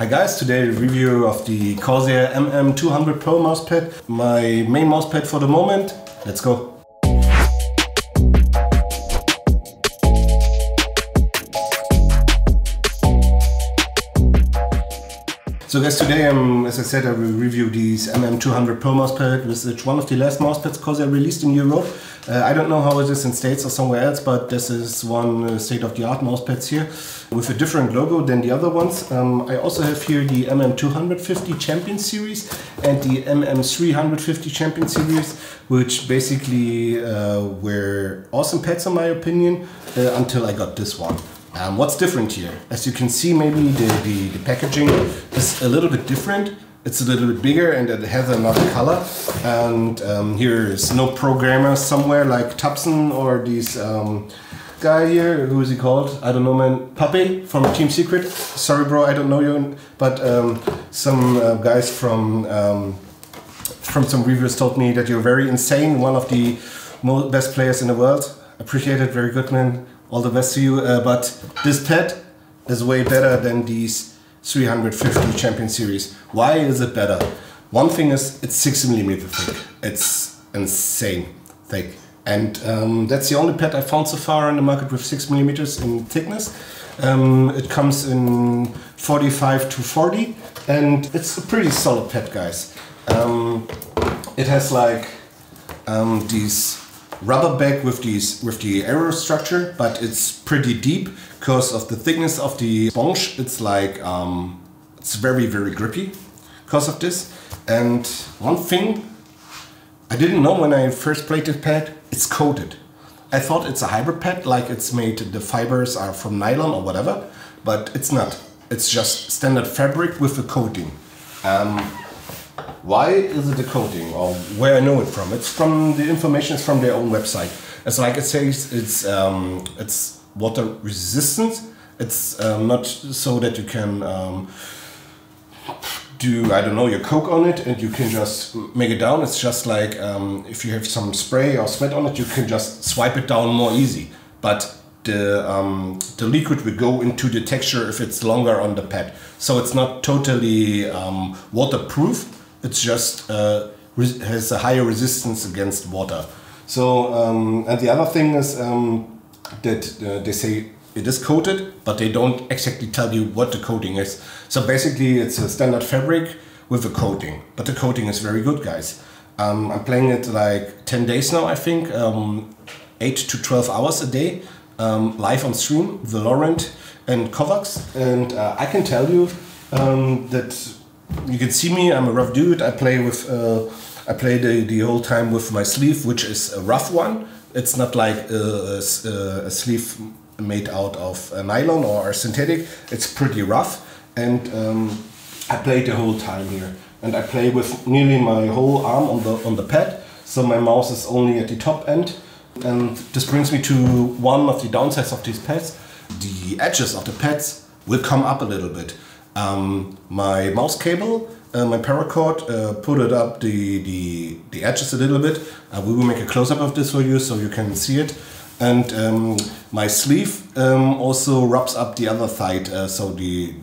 Hi guys, today a review of the Corsair MM200 Pro mousepad, my main mousepad for the moment. Let's go. So guys, today, um, as I said, I will review these MM200 Pro mousepad, which is one of the last mousepads Corsair released in Europe. Uh, I don't know how it is in States or somewhere else, but this is one uh, state-of-the-art mousepads here with a different logo than the other ones. Um, I also have here the MM250 Champion Series and the MM350 Champion Series, which basically uh, were awesome pads in my opinion, uh, until I got this one. Um, what's different here? As you can see, maybe the, the, the, packaging is a little bit different. It's a little bit bigger and it has another color. And um, here is no programmer somewhere like Tubson or these um, guy here. Who is he called? I don't know, man. Puppey from Team Secret. Sorry, bro, I don't know you. But um, some uh, guys from um, from some reviews told me that you're very insane. One of the best players in the world. Appreciate it. Very good, man all the best to you. Uh, but this pad is way better than these 350 Champion Series. Why is it better? One thing is it's six millimeter thick. It's insane thick. And um, that's the only pad I found so far in the market with six millimeters in thickness. Um, it comes in 45 to 40 and it's a pretty solid pad guys. Um, it has like um, these rubber bag with these with the aero structure, but it's pretty deep because of the thickness of the sponge. It's like um, it's very very grippy because of this. And one thing I didn't know when I first played this pad, it's coated. I thought it's a hybrid pad, like it's made, the fibers are from nylon or whatever, but it's not. It's just standard fabric with a coating. Um, why is it a coating or where I know it from? It's from the information is from their own website. As like it says, it's um, it's water resistant. It's um, not so that you can um, do I don't know your coke on it and you can just make it down. It's just like um, if you have some spray or sweat on it, you can just swipe it down more easy. But the um, the liquid will go into the texture if it's longer on the pad. So it's not totally um, waterproof it's just uh, has a higher resistance against water. So um, and the other thing is um, that uh, they say it is coated, but they don't exactly tell you what the coating is. So basically, it's a standard fabric with a coating, but the coating is very good, guys. Um, I'm playing it like 10 days now, I think, um, 8 to 12 hours a day, um, live on stream, Valorant and KovaaK's, and uh, I can tell you um, that you can see me. I'm a rough dude. I play with. Uh, I play the, the whole time with my sleeve, which is a rough one. It's not like a, a, a sleeve made out of nylon or synthetic. It's pretty rough, and um, I play the whole time here. And I play with nearly my whole arm on the on the pad, so my mouse is only at the top end. And this brings me to one of the downsides of these pads. The edges of the pads will come up a little bit um, my mouse cable, uh, my paracord, uh, put it up the, the, the edges a little bit. Uh, we will make a close-up of this for you so you can see it. And um, my sleeve um, also rubs up the other side, uh, so the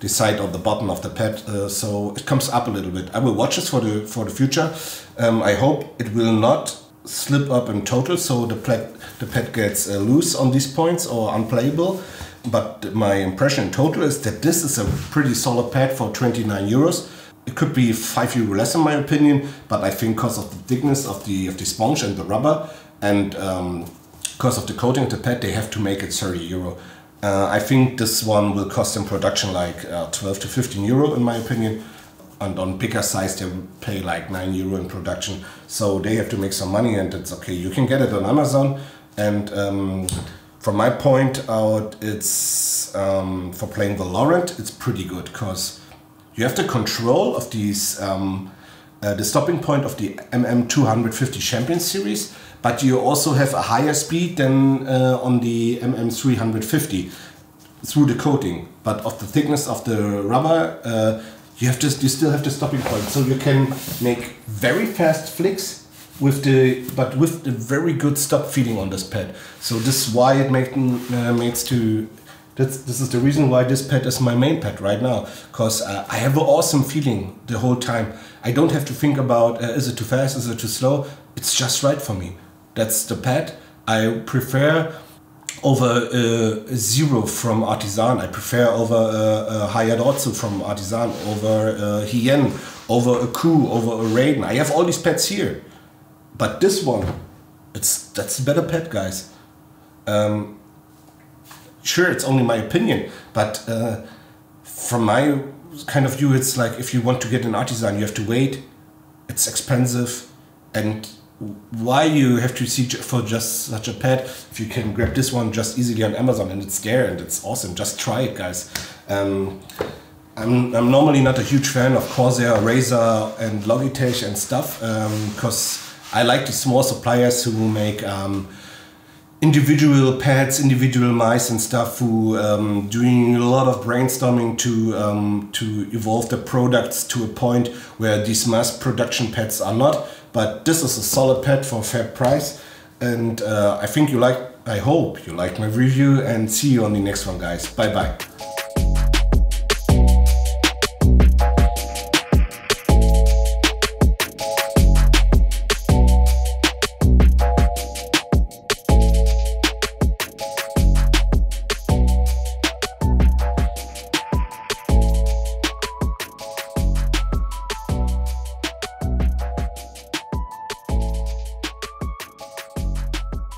the side of the bottom of the pad, uh, so it comes up a little bit. I will watch this for the for the future. Um, I hope it will not slip up in total, so the pad the pad gets uh, loose on these points or unplayable but my impression in total is that this is a pretty solid pad for 29 euros. It could be 5 euro less in my opinion, but I think because of the thickness of the, of the sponge and the rubber and um, because of the coating of the pad, they have to make it 30 euro. Uh, I think this one will cost in production like uh, 12 to 15 euro in my opinion. And on bigger size, they pay like 9 euro in production. So they have to make some money and it's okay. You can get it on Amazon and um, from my point out, it's um, for playing Valorant, it's pretty good because you have the control of these um, uh, the stopping point of the MM250 Champion series, but you also have a higher speed than uh, on the MM350 through the coating. But of the thickness of the rubber, uh, you have just you still have the stopping point, so you can make very fast flicks with the but with the very good stop feeding on this pad. So this is why it makes uh, makes to That's, this is the reason why this pad is my main pad right now. Because uh, I have an awesome feeling the whole time. I don't have to think about uh, is it too fast, is it too slow. It's just right for me. That's the pad. I prefer over uh, Zero from Artisan. I prefer over uh, uh, Hayate Otsu from Artisan, over uh, Hien, over a Coup, over a Raiden. I have all these pets here. But this one, it's that's a better pet, guys. Um, sure, it's only my opinion, but uh, from my kind of view, it's like if you want to get an artisan, you have to wait. It's expensive, and why you have to see for just such a pet if you can grab this one just easily on Amazon and it's there and it's awesome. Just try it, guys. Um, I'm, I'm normally not a huge fan of Corsair, Razer, and Logitech and stuff because um, I like the small suppliers who make um, individual pets, individual mice and stuff who um, doing a lot of brainstorming to um, to evolve the products to a point where these mass production pets are not. But this is a solid pet for a fair price, and uh, I think you like. I hope you liked my review, and see you on the next one, guys. Bye bye.